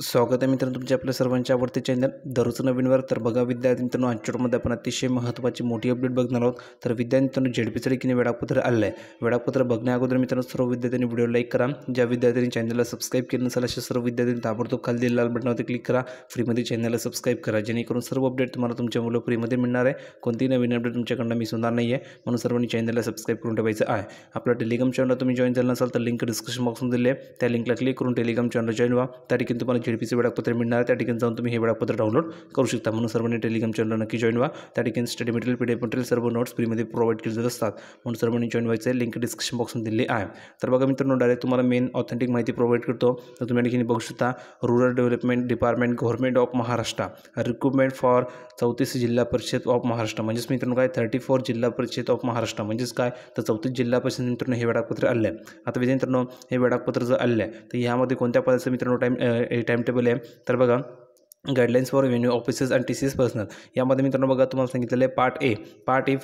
स्वागत आहे मित्रांनो तुमच्या आपल्या सर्वांच्या आवडते चॅनल दररोज नवीनवर तर बघा विद्यार्थी मित्रांनो आजच्यामध्ये आपण अतिशय महत्त्वाची मोठी अपडेट बघणार आहोत. तर विद्यार्थी मित्रांनो झेडपीचं देखील वेळापत्र आलं आहे वेळापत्र बघण्या अगोदर मित्रांनो सर्व विद्यार्थ्यांनी व्हिडिओ लाईक करा. ज्या विद्यार्थ्यांनी चॅनलला सबस्क्राईब केलं नसेल अशा सर्व विद्यार्थ्यांनी ताबडतोब खाली दिलेल्या लाल बटनावरती क्लिक करा. फ्रीमध्ये चॅनलला सबस्क्राईब करा. जेणेकरून सर्व अपडेट तुम्हाला तुमच्या मुलं फ्रीमध्ये मिळणार आहे. कोणतीही नवीन अपडेट तुमच्याकडनं मी होणार नाही आहे म्हणून सर्वांनी चॅनलला सबस्क्राईब करून ठेवायचं आहे. आपला टेलिग्राम चॅनलला तुम्ही जॉईन झाला नसाल तर लिंक डिस्क्रिप्शन बॉक्समध्ये दिले आहे. त्या लिंकला क्लिक करून टेलिग्राम चॅनल जॉईन व्हा. त्या ठिकाणी तुम्हाला झेडपीचं वेळापत्र मिळणार त्या ठिकाणी जाऊन तुम्ही हे वेळापत्र डाउनलोड करू शकता. म्हणून सर्वांनी टेलिग्राम चॅनल नक्की जॉईन व्हा. त्या ठिकाणी study material P D F material सर्व नोट्स फ्रीमध्ये प्रोव्हाइड केले जात असतात. म्हणून सर्वांनी जॉईन व्हायचं लिंक डिस्क्रिप्शन बॉक्समध्ये दिली आहे. तर बघा मित्रांनो डायरेक्ट तुम्हाला मेन ऑथेंटिक माहिती प्रोव्हाइड करतो. तर तुम्ही या ठिकाणी बघू शकता rural development department government of Maharashtra recruitment for चौतीस जिल्हा परिषद ऑफ महाराष्ट्र म्हणजेच मित्रांनो काय? थर्टी फोर जिल्हा परिषद ऑफ महाराष्ट्र म्हणजेच काय? तर चौतीस जिल्हा परिषद मित्रांनो हे वेळापत्र आलं आहे आता विद्यार्थ्यांनो हे वेळापत्र जर आलं आहे तर यामध्ये कोणत्या पदाचं मित्रांनो टाईम टाईम टेबल आहे तर बघा guidelines for venue offices and T C S personal यामध्ये मित्रांनो बघा तुम्हाला सांगितलेलं आहे part A part A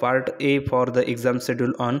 part A for the exam schedule on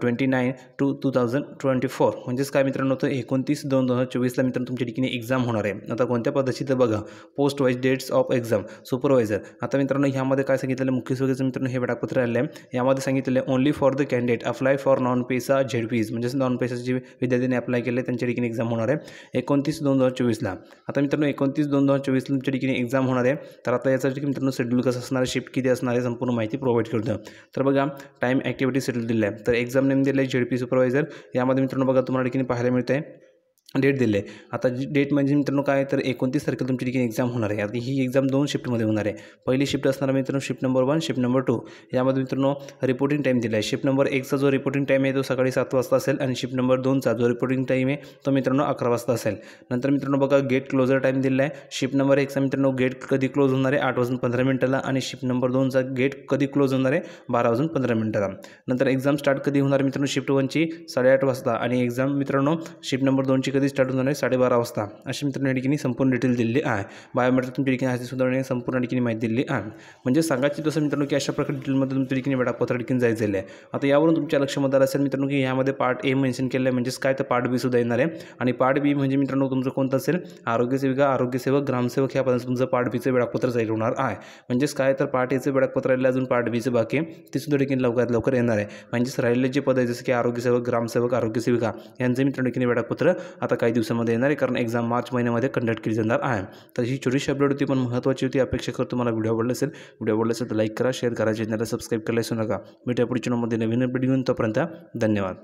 twenty nine two two thousand twenty four म्हणजेच काय मित्रांनो? तर एकोणतीस दोन दोन हजार चोवीसला मित्रांनो तुमच्या ठिकाणी एक्झाम होणार आहे. आता कोणत्या पद्धती तर बघा? Post wise dates of exam supervisor आता मित्रांनो ह्यामध्ये काय सांगितलेलं आहे? मुख्य सुविधेचं मित्रांनो हे वेळापत्र आलं आहे. यामध्ये सांगितलेलं आहे only for the candidate apply for non PESA Z Ps म्हणजेच नॉन पेसाचे जे विद्यार्थ्यांनी अप्लाय केले त्यांच्या ठिकाणी एक्झाम होणार आहे. एकोणतीस दोन दोन हजार चोवीसला. आता मित्रांनो एकोणतीस दोन दोन हजार तुमच्या ठिकाणी एक्झाम होणार आहे. तर आता यासाठी मित्रांनो शेड्यूल कसं असणार आहे? शिफ्ट किती असणार आहे? संपूर्ण माहिती प्रोव्हाइड करतो. तर बघा टाईम ॲक्टिव्हिटी शेड्यूल दिलं आहे. तर एक्झाम नेम दिलं आहे झेड पी सुपरवायझर यामध्ये मित्रांनो बघा तुम्हाला ठिकाणी पाहायला मिळतं आहे डेट दिले आता जी डेट म्हणजे मित्रांनो काय तर एकोणतीस तारखेला तुमची ठिकाणी एक्झाम होणार आहे. आता ही एक्झाम दोन शिफ्टमध्ये होणार आहे. पहिली शिफ्ट असणार मित्रांनो shift number one shift number two यामध्ये मित्रांनो रिपोर्टिंग टाईम दिला आहे शिफ्ट नंबर एकचा जो रिपोर्टिंग टाईम आहे तो सकाळी सात वाजता असेल आणि शिफ्ट नंबर दोनचा जो रिपोर्टिंग टाईम आहे तो मित्रांनो अकरा वाजता असेल. नंतर मित्रांनो बघा गेट क्लोजर टाईम दिला आहे शिफ्ट नंबर एकचा मित्रांनो गेट कधी क्लोज होणार आहे? आठ वाजून पंधरा मिनिटाला आणि शिफ्ट नंबर दोनचा गेट कधी क्लोज होणार आहे? बारा वाजून पंधरा मिनिटाला. नंतर एक्झाम स्टार्ट कधी होणार मित्रांनो? शिफ्ट वनची साडेआठ वाजता आणि एक्झाम मित्रांनो शिफ्ट नंबर दोनची कधी स्टार्ट होणार आहे साडेबारा वाजता. अशी मित्रांनो या ठिकाणी संपूर्ण डिटेल दिलेली आहे. बायोमेट्रिक तुमच्या ठिकाणी आहे सुद्धा संपूर्ण ठिकाणी माहिती दिली आहे. म्हणजे सांगायची तसं मित्रांनो की अशा प्रकारे डिटेलमध्ये तुमच्या ठिकाणी वेळापत्र ठिकाणी जायचं आहे. आता यावरून तुमच्या लक्षामध्ये आलं असेल मित्रांनो की यामध्ये पार्ट ए मेन्शन केलं आहे. म्हणजेच काय तर पार्ट बी सुद्धा येणार आहे. आणि पार्ट बी म्हणजे मित्रांनो तुमचं कोणतं असेल? आरोग्यसेविका आरोग्यसेवक ग्रामसेवक ह्या पदाचं तुमचं पार्ट बीचं वेळापत्र जाईल होणार आहे. म्हणजेच काय तर पार्ट एचं वेळापत्र राहिलं अजून पार्ट बीचं बाकी ते सुद्धा ठिकाणी लवकरात लवकर येणार आहे. म्हणजेच राहिलेले जे पद आहे जसं की आरोग्यसेवक ग्रामसेवक आरोग्यसेविका यांचं मित्रांनो ठिकाणी वेळापत्र आता आता काही दिवसामध्ये येणार आहे कारण एक्झाम मार्च महिन्यामध्ये कंडक्ट केली जाणार आहे. तर ही छोटीशी अपडेट होती पण महत्त्वाची होती अपेक्षा करतो तुम्हाला व्हिडिओ आवडला असेल व्हिडिओ आवडला असेल तर लाईक करा शेअर करा चॅनलला सबस्क्राईब करायला विसरू नका. भेटूया पुढच्या नोमध्ये नवीन अपडेट घेऊन तोपर्यंत धन्यवाद.